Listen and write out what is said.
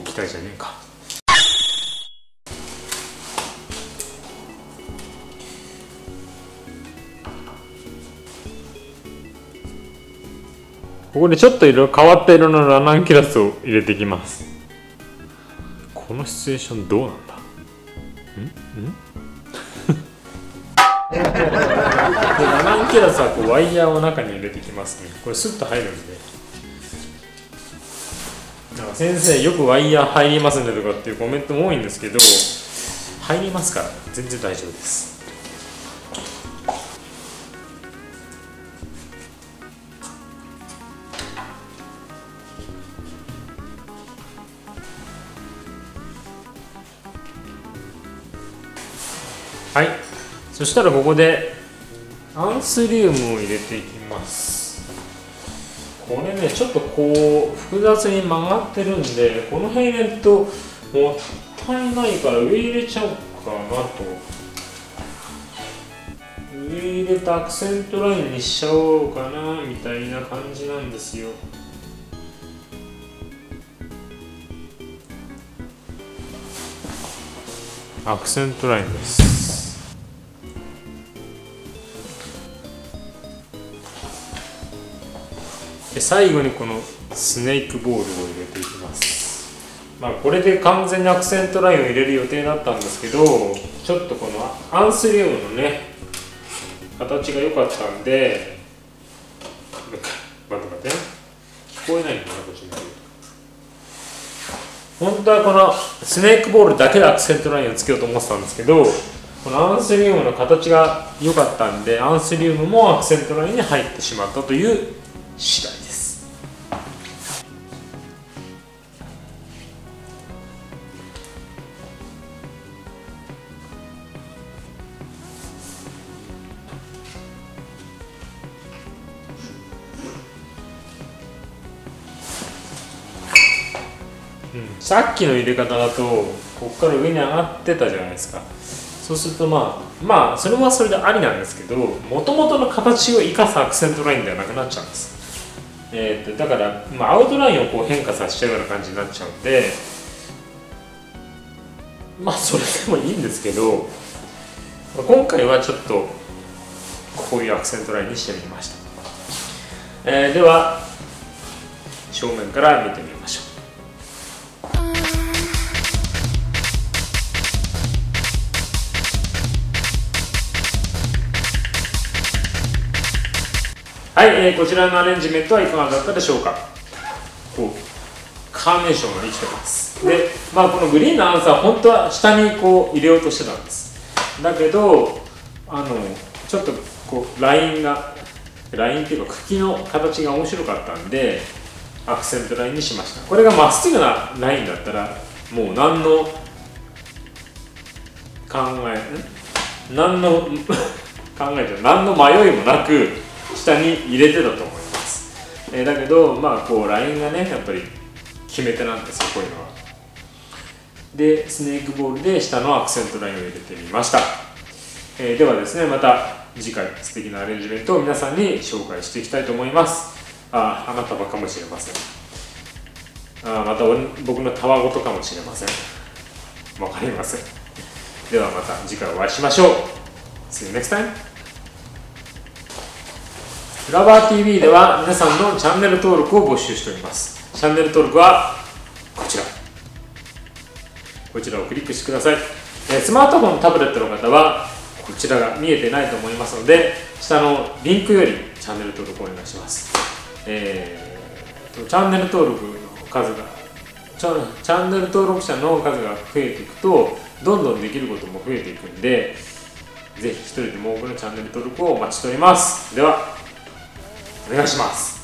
ご期待じゃねえか。ここでちょっと色変わった色のラナンキュラスを入れていきます。このシチュエーションどうなんだ？ん？ん？ラナンキュラスはこうワイヤーを中に入れていきますねこれスッと入るんでなんか先生よくワイヤー入りますねとかっていうコメントも多いんですけど入りますから全然大丈夫です。はい。そしたらここでアンスリウムを入れていきます。これねちょっとこう複雑に曲がってるんでこの辺入れるともったいないから上入れちゃおうかなと。上入れたアクセントラインにしちゃおうかなみたいな感じなんですよ。アクセントラインです。最後にこのスネークボールを入れていきます。まあこれで完全にアクセントラインを入れる予定だったんですけどちょっとこのアンスリウムのね形が良かったんで待って待って。聞こえないんだなこっちに。本当はこのスネークボールだけでアクセントラインをつけようと思ってたんですけどこのアンスリウムの形が良かったんでアンスリウムもアクセントラインに入ってしまったという次第。さっきの入れ方だとここから上に上がってたじゃないですか。そうするとまあまあそれはそれでありなんですけどもともとの形を生かすアクセントラインではなくなっちゃうんです、えー、とだから、まあ、アウトラインをこう変化させちゃうような感じになっちゃうんでまあそれでもいいんですけど今回はちょっとこういうアクセントラインにしてみました、えーでは正面から見てみましょう。はい、えーこちらのアレンジメントはいかがだったでしょうか？こうカーネーションが生きてます。で、まあ、このグリーンのアンサー本当は下にこう入れようとしてたんです。だけどあのちょっとこうラインがラインっていうか茎の形が面白かったんでアクセントラインにしました。これがまっすぐなラインだったらもう何の考え何の 考えて何の迷いもなく下に入れてたと思います、えーだけどまあこうラインがねやっぱり決め手なんですよこういうのは。でスネークボールで下のアクセントラインを入れてみました、えーではですねまた次回素敵なアレンジメントを皆さんに紹介していきたいと思います。ああ花束かもしれません。あまた僕のたわごとかもしれません。わかりません。ではまた次回お会いしましょう。See you next time! フラワー TV では皆さんのチャンネル登録を募集しております。チャンネル登録はこちら。こちらをクリックしてください。えスマートフォンタブレットの方はこちらが見えてないと思いますので下のリンクよりチャンネル登録お願いします。えーとチャンネル登録の数がチャチャンネル登録者の数が増えていくとどんどんできることも増えていくんでぜひ一人でも多くのチャンネル登録をお待ちしております。ではお願いします。